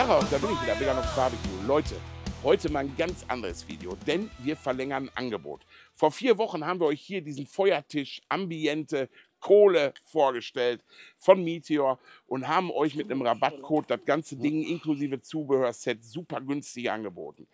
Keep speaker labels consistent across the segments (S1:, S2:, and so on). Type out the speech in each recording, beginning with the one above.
S1: Ach, da bin ich wieder, Veganos Barbecue. Leute, heute mal ein ganz anderes Video, denn wir verlängern ein Angebot. Vor vier Wochen haben wir euch hier diesen Feuertisch Ambiente Kohle vorgestellt von Meteor und haben euch mit einem Rabattcode das ganze Ding inklusive Zubehörset super günstig angeboten.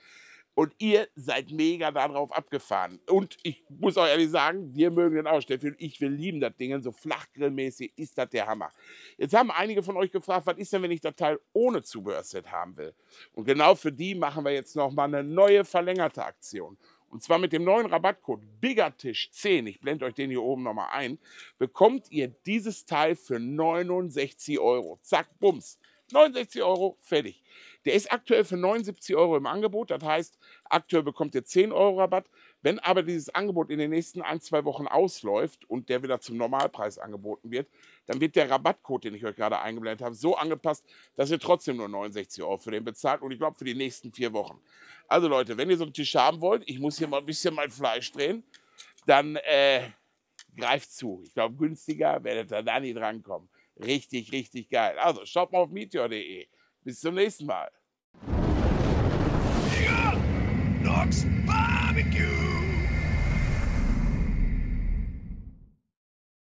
S1: Und ihr seid mega darauf abgefahren. Und ich muss auch ehrlich sagen, wir mögen den auch. Steffi ich will lieben das Ding. So flachgrillmäßig ist das der Hammer. Jetzt haben einige von euch gefragt, was ist denn, wenn ich das Teil ohne Zubehörset haben will? Und genau für die machen wir jetzt nochmal eine neue verlängerte Aktion. Und zwar mit dem neuen Rabattcode BIGATISCH10, ich blende euch den hier oben nochmal ein, bekommt ihr dieses Teil für 69 Euro. Zack, bums. 69 Euro, fertig. Der ist aktuell für 79 Euro im Angebot. Das heißt, aktuell bekommt ihr 10 Euro Rabatt. Wenn aber dieses Angebot in den nächsten ein, zwei Wochen ausläuft und der wieder zum Normalpreis angeboten wird, dann wird der Rabattcode, den ich euch gerade eingeblendet habe, so angepasst, dass ihr trotzdem nur 69 Euro für den bezahlt und ich glaube für die nächsten vier Wochen. Also Leute, wenn ihr so einen Tisch haben wollt, ich muss hier mal ein bisschen mein Fleisch drehen, dann äh, greift zu. Ich glaube, günstiger werdet ihr da nie drankommen. Richtig, richtig geil. Also schaut mal auf meteor.de. Bis zum nächsten Mal. Nox Barbecue!